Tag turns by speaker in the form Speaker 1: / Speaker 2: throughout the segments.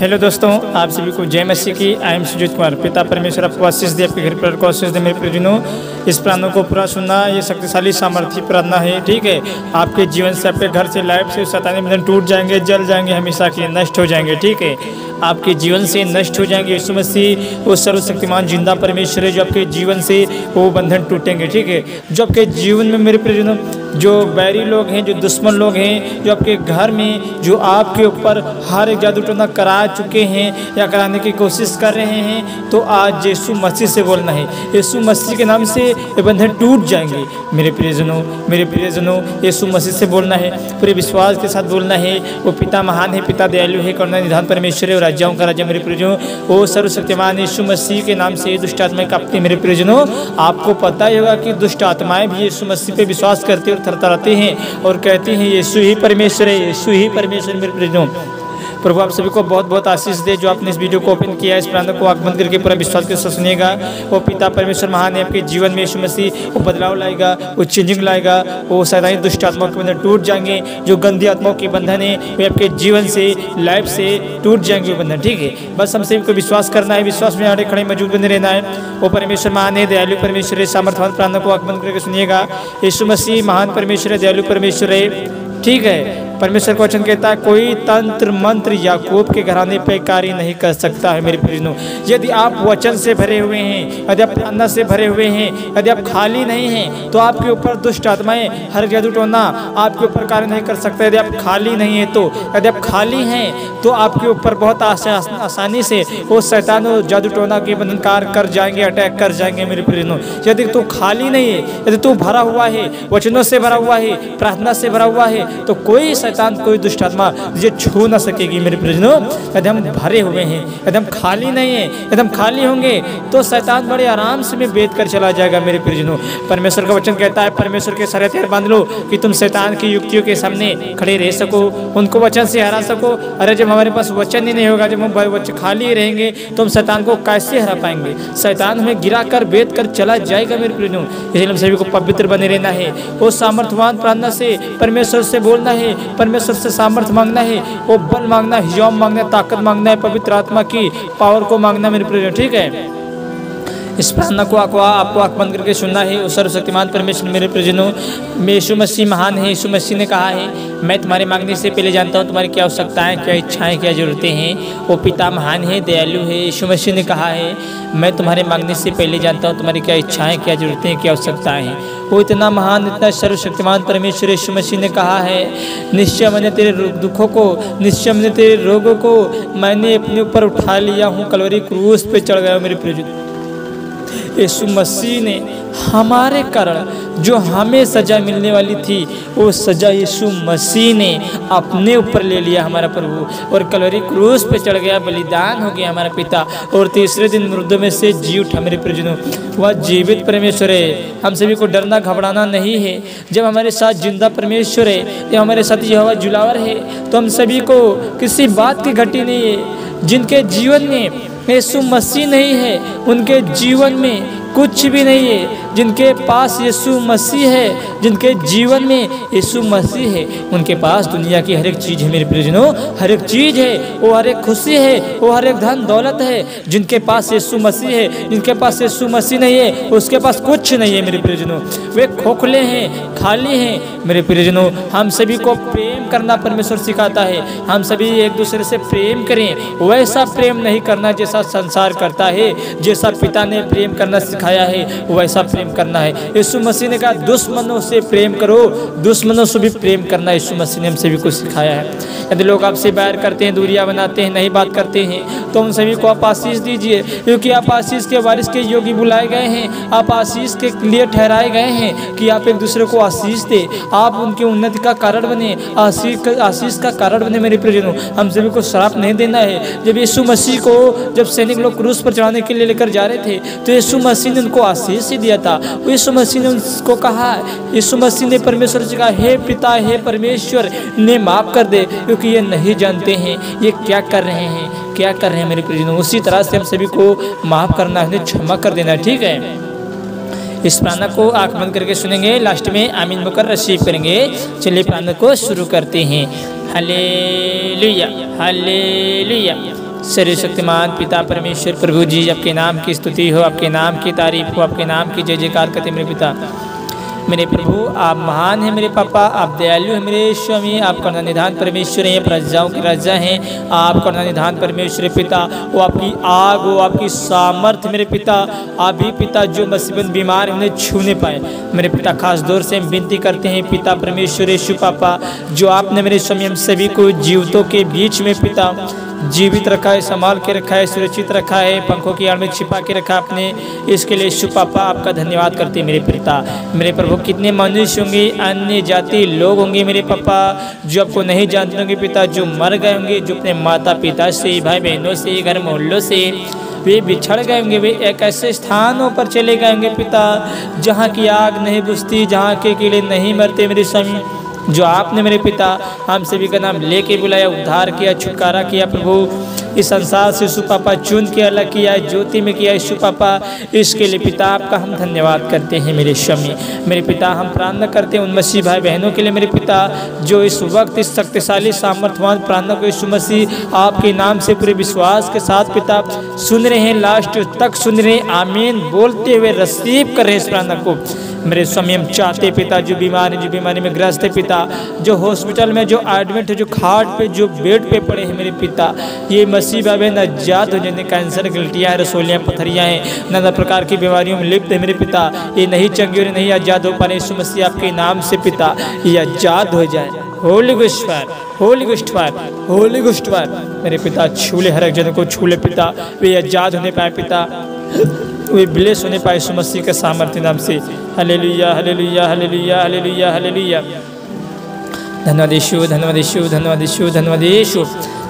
Speaker 1: Hello दोस्तों, आप सभी को जय मसी की। आई एम सुजीत कुमार, पिता परमेश्वर, आपको आशीष दे, आपके घर पर को आशीष दे मेरे प्रियजनों। इस प्राणों को पूरा सुनना, ये शक्तिशाली सामर्थ्य प्रार्थना है, ठीक है? आपके जीवन से, आपके घर से, लाइफ से, सतानी बंधन टूट जाएँगे, जल जाएँगे, हमेशा के नष्ट हो जाएँगे, ठीक है? आपके जीवन से नष्ट हो जाएँगे। यीशु मसीह, वो सर्वशक्तिमान, ज़िंदा परमेश्वर है, जो आपके जीवन से वो बंधन टूटेंगे, ठीक है? जो आपके जीवन में मेरे प्रियजनों जो बैरी लोग हैं, जो दुश्मन लोग हैं, जो आपके घर में, जो आपके ऊपर हर एक जादू टोना करा चुके हैं या कराने की कोशिश कर रहे हैं तो आज यीशु मसीह से बोलना है। यीशु मसीह के नाम से ये बंधन टूट जाएँगे। मेरे प्रियजनों मेरे प्रियजनों यीशु मसीह से बोलना है, पूरे विश्वास के साथ बोलना है, वो पिता महान है, पिता दयालु है, करुणा निधान परमेश्वर है और राजाओं का राजा मेरे प्रियजनों। ओ सर्वशक्तिमान यीशु मसीह के नाम से ये दुष्ट आत्माएँ कांपती मेरे प्रियजनों। आपको पता ही होगा कि दुष्ट आत्माएँ भी यीशु मसीह पे विश्वास करती और थरथराती हैं और कहती हैं, यीशु ही परमेश्वर है, यीशु ही परमेश्वर मेरे प्रियजनों। प्रभु, आप सभी को बहुत बहुत आशीष दे जो आपने इस वीडियो को ओपन किया, इस प्रांत को आगमन करके पूरा विश्वास के साथ सुनेगा वो पिता परमेश्वर महान है, आपके जीवन में यीशु मसीह, वो बदलाव लाएगा, वो चेंजिंग लाएगा, वो सैतानी दुष्ट आत्माओं के बंधन टूट जाएँगे, जो गंदी आत्माओं के बंधन है, वे आपके जीवन से लाइफ से टूट जाएँगे वो बंधन, ठीक है? बस हम सभी को विश्वास करना है, विश्वास में आड़े खड़े मौजूद बने रहना है। वो परमेश्वर महान है, दयालु परमेश्वर है सामर्थवान प्रांतों को आगमन करके सुनिएगा। यीशु मसीह महान परमेश्वर है, दयालु परमेश्वर है, ठीक है? परमेश्वर का वचन कहता है, कोई तंत्र, मंत्र याकूब के घराने पर कार्य नहीं कर सकता है मेरे प्रियजनों यदि आप वचन से भरे हुए हैं, यदि आप अन्ना से भरे हुए हैं, यदि आप खाली नहीं हैं तो आपके ऊपर दुष्ट आत्माएँ हर जादू टोना आपके ऊपर कार्य नहीं कर सकता। यदि आप खाली नहीं हैं तो यदि आप खाली हैं तो आपके ऊपर बहुत आसानी से वो शैतान जादू टोना के बंधन कार्य कर जाएँगे, अटैक कर जाएँगे मेरे प्रियजनों यदि तू खाली नहीं है, यदि तू भरा हुआ है, वचनों से भरा हुआ है, प्रार्थना से भरा हुआ है तो कोई शैतान कोई दुष्ट आत्मा ये छू ना सकेगी मेरे प्रियजनों। यदि हम भरे हुए हैं, यदि हम खाली नहीं हैं, यदि हम खाली होंगे तो शैतान बड़े आराम से में बेच कर चला जाएगा मेरे प्रियजनों। परमेश्वर का वचन कहता है, परमेश्वर के सारे हथियार बाँध लो कि तुम शैतान की युक्तियों के सामने खड़े रह सको, उनको वचन से हरा सको। अरे जब हमारे पास वचन ही नहीं होगा, जब हम वचन खाली रहेंगे तो हम शैतान को कैसे हरा पाएँगे? शैतान हमें गिरा कर बेच कर चला जाएगा मेरे प्रियजनों। इसलिए हम सभी को पवित्र बने रहना है। वो सामर्थवान प्रार्थना से, परमेश्वर से बोलना है परमेश्वर से सामर्थ्य मांगना है, वो बल मांगना, हिजोम मांगना है ताकत मांगना है, पवित्र आत्मा की पावर को मांगना मेरे प्रिय, ठीक है? इस प्रार्थना को आपको आपको आँख बंद करके सुनना है। उस सर्वशक्तिमान परमेश्वर मेरे प्रजनों में यीशु मसीह महान है। यीशु मसीह ने कहा है, मैं तुम्हारे मांगने से पहले जानता हूँ तुम्हारी क्या आवश्यकताएँ, क्या इच्छाएँ, क्या ज़रूरतें हैं। वो पिता महान है, दयालु है। यीशु मसीह ने कहा है, मैं तुम्हारे मांगने से पहले जानता हूँ तुम्हारी क्या इच्छाएँ, क्या ज़रूरतें, क्या आवश्यकताएँ हैं। वो इतना महान, इतना सर्वशक्तिमान परमेश्वर यीशु मसीह ने कहा है, निश्चय मैंने तेरे दुखों को, निश्चय मैंने तेरे रोगों को मैंने अपने ऊपर उठा लिया हूँ। कलवरी क्रूस पे चढ़ गया मेरे प्रिय यीशु मसीह ने हमारे कारण जो हमें सज़ा मिलने वाली थी, वो सज़ा यीशु मसीह ने अपने ऊपर ले लिया हमारा प्रभु। और कलवरी क्रूस पे चढ़ गया, बलिदान हो गया हमारा पिता। और तीसरे दिन मृदों में से जी उठा मेरे प्रजनों वह जीवित परमेश्वर है। हम सभी को डरना, घबराना नहीं है। जब हमारे साथ ज़िंदा परमेश्वर है या हमारे साथ यह जुलावर है तो हम सभी को किसी बात की घटी नहीं है। जिनके जीवन में यीशु मसीह नहीं है उनके जीवन में कुछ भी नहीं है। जिनके पास यीशु मसीह है, जिनके जीवन में यीशु मसीह है, उनके पास दुनिया की हर एक चीज़ है, मेरे प्रियजनों हर एक चीज़ है, वो हर एक खुशी है, वो हर एक धन दौलत है। जिनके पास यीशु मसीह है, जिनके पास यीशु मसीह नहीं है, उसके पास कुछ नहीं है, मेरे प्रियजनों वे खोखले हैं, खाली हैं, मेरे प्रियजनों हम सभी को प्रेम करना परमेश्वर सिखाता है। हम सभी एक दूसरे से प्रेम करें, वैसा प्रेम नहीं करना जैसा संसार करता है, जैसा पिता ने प्रेम करना सिखाया है, वैसा प्रेम करना है। यीशु मसीह ने कहा, दुश्मनों से प्रेम करो, दुश्मनों से भी प्रेम करना यीशु मसीह ने हम सभी को सिखाया है। यदि लोग आपसे बैर करते हैं, दूरियाँ बनाते हैं, नहीं बात करते हैं तो उन सभी को आप आशीष दीजिए, क्योंकि आप आशीष के वारिस के योगी बुलाए गए हैं। आप आशीष के लिए ठहराए गए हैं कि आप एक दूसरे को आशीष दे। आप उनकी उन्नति का कारण बने, आशीष आशीष का कारण बने मेरे प्रियजनों। हम सभी को श्राप नहीं देना है। जब यीशु मसीह को, जब सैनिक लोग क्रूस पर चढ़ाने के लिए लेकर जा रहे थे तो यीशु मसीह ने उनको आशीष ही दिया था। यीशु मसीह ने उसको कहा, यीशु मसीह ने परमेश्वर से कहा, हे पिता, हे परमेश्वर ने माफ़ कर दे, क्योंकि ये नहीं जानते हैं, ये क्या कर रहे हैं, क्या कर रहे हैं मेरे प्रियजनों। उसी तरह से हम सभी को माफ़ करना है क्षमा कर देना, ठीक है? इस प्राणा को आँख बंद करके सुनेंगे, लास्ट में आमीन बकर रिसीव करेंगे। चलिए प्राणा को शुरू करते हैं। हले लुया हले लुया शरीर शक्तिमान पिता परमेश्वर प्रभु जी, आपके नाम की स्तुति हो, आपके नाम की तारीफ़ हो, आपके नाम की जय जयकार करते मेरे पिता। मेरे प्रभु, आप महान हैं मेरे पापा, आप दयालु हैं मेरे स्वामी, आप करना निधान परमेश्वर हैं प्रजाओं के राजा हैं, आप करना निधान परमेश्वर पिता, वो आपकी आग, वो आपकी सामर्थ्य मेरे पिता, आप भी पिता जो मुसीबत, बीमार हैं, उन्हें छूने पाए। मेरे पिता, खास दौर से हम विनती करते हैं, पिता परमेश्वर, यशु पापा, जो आपने मेरे स्वामी, हम सभी को जीवतों के बीच में पिता जीवित रखा है, संभाल के रखा है, सुरक्षित रखा है, पंखों की आड़ में छिपा के रखा अपने। इसके लिए यीशु पापा आपका धन्यवाद करते मेरे पिता। मेरे प्रभु, कितने मनुष्य होंगे, अन्य जाति लोग होंगे मेरे पापा, जो आपको नहीं जानते होंगे पिता, जो मर गए होंगे, जो अपने माता पिता से भाई बहनों से, घर मोहल्लों से, वे बिछड़ गए होंगे, वे एक ऐसे स्थानों पर चले गए होंगे पिता, जहाँ की आग नहीं बुझती, जहाँ के कीड़े नहीं मरते मेरे स्वामी। जो आपने मेरे पिता हम सभी का नाम लेके बुलाया, उद्धार किया, छुटकारा किया, प्रभु। इस संसार से यीशु पापा चुन के अलग किया, ज्योति में किया यीशु पापा। इसके लिए पिता आपका हम धन्यवाद करते हैं मेरे शमी। मेरे पिता हम प्रार्थना करते हैं उन मसीह भाई बहनों के लिए मेरे पिता, जो इस वक्त इस शक्तिशाली, सामर्थ्यवान प्रार्थना को यीशु मसीह आपके नाम से पूरे विश्वास के साथ पिता सुन रहे हैं, लास्ट तक सुन रहे हैं। आमीन। बोलते हुए रसीव कर रहे हैं इस प्रार्थना को। मेरे स्वामी हम चाहते पिता, जो बीमार जो बीमारी में ग्रस्त है पिता, जो हॉस्पिटल में, जो एडमिट है, जो खाट पे, जो बेड पे पड़े हैं मेरे पिता, ये मसीह बाबे नजात हो जिन्हें कैंसर गिल्टियाँ रसोलियाँ पथरियाँ हैं, नाना प्रकार की बीमारियों में लिप्त है मेरे पिता, ये नहीं चंगे और नहीं आज़ाद हो पा रहे यीशु मसीह आपके नाम से पिता, ये आज़ाद हो जाए। होली गुस्टवार होली गुस्टवार होली गुस्टवार मेरे पिता छूले, हर एक जन को छूले पिता, वे आज़ाद होने पाए पिता। वे ब्लेस होने पाए यीशु मसीह के सामर्थ्य नाम से hallelujah hallelujah hallelujah hallelujah hallelujah धन्यवाद यीशु धन्यवाद यीशु धन्यवाद यीशु धन्यवाद यीशु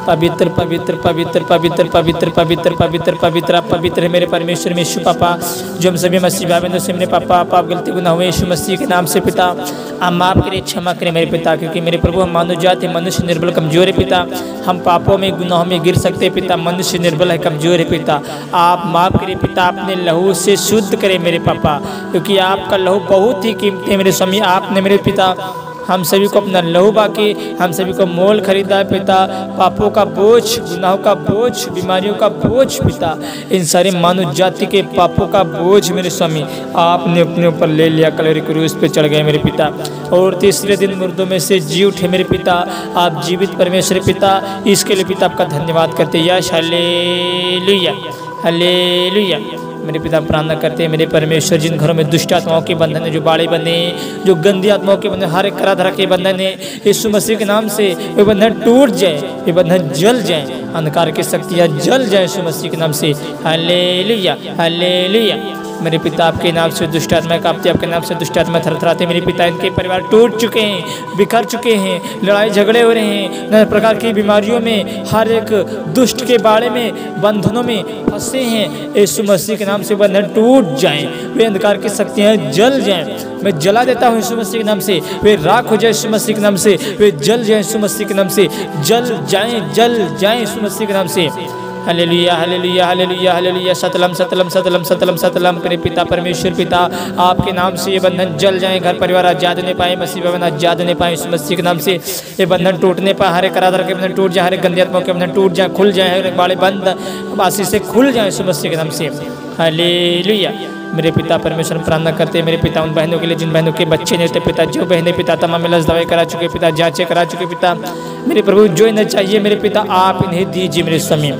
Speaker 1: पवित्र पवित्र पवित्र पवित्र पवित्र पवित्र पवित्र पवित्र, आप पवित्र है मेरे परमेश्वर, में यीशु पापा, जो हम सभी मसीह भाई से मेरे पापा, पाप, गलती गुना हुए यीशु मसीह के नाम से पिता, आप माफ़ करें क्षमा करें मेरे पिता, क्योंकि मेरे प्रभु हम मानव जाति मनुष्य निर्बल, कमज़ोर है पिता। हम पापों में, गुनाहों में गिर सकते हैं पिता, मनुष्य निर्बल है, कमज़ोर है पिता। आप माफ़ करें पिता, अपने लहू से शुद्ध करें मेरे पापा, क्योंकि आपका लहू बहुत ही कीमती है मेरे स्वामी, आपने मेरे पिता हम सभी को अपना लहू बाकी, हम सभी को मोल खरीदा पिता, पापों का बोझ, गुनाहों का बोझ, बीमारियों का बोझ पिता, इन सारे मानव जाति के पापों का बोझ मेरे स्वामी, आपने अपने ऊपर ले लिया, कलरी क्रूस पे चढ़ गए मेरे पिता, और तीसरे दिन मुर्दों में से जी उठे मेरे पिता, आप जीवित परमेश्वर पिता, इसके लिए पिता आपका धन्यवाद करते यश हले लुया हले मेरे पिता प्रार्थना करते हैं, मेरे परमेश्वर, जिन घरों में दुष्ट आत्माओं के बंधन है, जो बाड़े बंधे जो गंदी आत्माओं के बंधन हर एक करा धरा के बंधन है, यीशु मसीह के नाम से वे बंधन टूट जाए, वे बंधन जल जाए, अंधकार की शक्तियाँ जल जाए यीशु मसीह के नाम से। हले लिया हले लिया मेरे पिता आपके नाम से दुष्ट आत्मा आपके नाम से दुष्ट आत्मा थरथराते, मेरे पिता इनके परिवार टूट चुके हैं, बिखर चुके हैं, लड़ाई झगड़े हो रहे हैं नए प्रकार की बीमारियों में, हर एक दुष्ट के बारे में, बंधनों में फंसे हैं। यीशु मसीह के नाम से बंधन टूट जाएँ, वे अंधकार की शक्तियाँ जल जाएँ। मैं जला देता हूँ यीशु मसीह के नाम से, वे राख हो जाए यीशु मसीह के नाम से, वे जल जाए यीशु मसीह के नाम से, जल जाएँ जल जाएँ यीशु मसीह के नाम से। हलेलुया हलेलुया हलेलुया हलेलुया सतलम सतलम सतलम सतलम सतलम। मेरे पिता, परमेश्वर पिता, आपके नाम से ये बंधन जल जाए, घर परिवार आज़ाद होने पाए, मसीह भवन आज़ाद नहीं पाए मसीह के नाम से ये बंधन टूटने पाए, हरे कराधार के बंधन टूट जाए, हरे गंदे आत्मा के बंधन टूट जाए, खुल जाए, हरे बाड़े बंद बासी से खुल जाए मसीह के नाम से। हलेलुया मेरे पिता, परमेश्वर प्रार्थना करते हैं, मेरे पिता, उन बहनों के लिए, जिन बहनों के बच्चे नहीं होते, पिता, जो बहनें, पिता, तमाम इलाज, दवाई करा चुके, पिता, जांचें करा चुके, पिता, मेरे प्रभु, जो इन्हें चाहिए, मेरे पिता, आप इन्हें दीजिए मेरे समय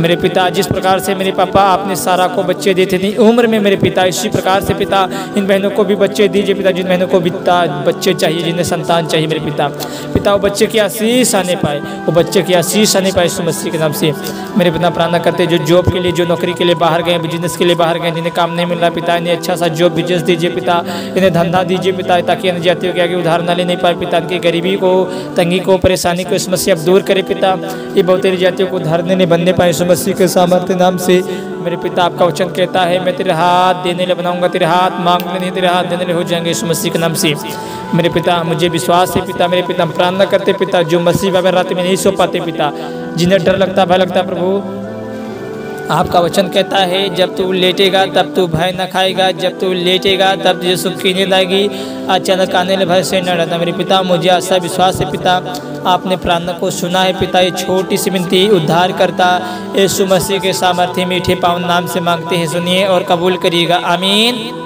Speaker 1: मेरे पिता, जिस प्रकार से मेरे पापा आपने सारा को बच्चे देते थे, उम्र में मेरे पिता, इसी प्रकार से पिता, इन बहनों को भी बच्चे दीजिए पिता, जिन बहनों को पिता बच्चे चाहिए, जिन्हें संतान चाहिए मेरे पिता। पिता, वो बच्चे की आशीष आने पाए, वो बच्चे की आशीष आने पाए मसीह के नाम से। मेरे पिता प्रार्थना करते जो जॉब के लिए, जो नौकरी के लिए बाहर गए, बिज़नेस के लिए बाहर गए, जिन्हें काम नहीं मिल रहा, पिता, इन्हें अच्छा सा जॉब, बिज़नेस दीजिए पिता, इन्हें धंधा दीजिए पिता, ताकि अन्य जातियों के आगे उधार न ले नहीं पाए पिता, इनकी गरीबी को, तंगी को, परेशानी को समस्या दूर करे पिता। ये बहुत जातियों को उधार नहीं बनने पाए मसीह के सामर्थ्य नाम से मेरे पिता आपका वचन कहता है, मैं तेरे हाथ देने ले बनाऊँगा, तेरे हाथ मांगने नहीं, तेरे हाथ देने ले हो जाएँगे इस मसीह के नाम से। मेरे पिता, मुझे विश्वास है पिता, मेरे पिता प्रार्थना करते पिता, जो मसीह बाबा रात में नहीं सो पाते पिता, जिन्हें डर लगता, भय लगता, प्रभु आपका वचन कहता है, जब तू लेटेगा, तब तू भय न खाएगा, जब तू लेटेगा, तब तुझे सुख की नींद आएगी। अचानक आने भय से न डरना मेरे पिता, मुझे आशा विश्वास है पिता, आपने प्राण को सुना है पिता, ये छोटी सी विनती उद्धार करता यीशु मसीह के सामर्थ्य, मीठे पावन नाम से मांगते हैं, सुनिए और कबूल करिएगा, आमीन।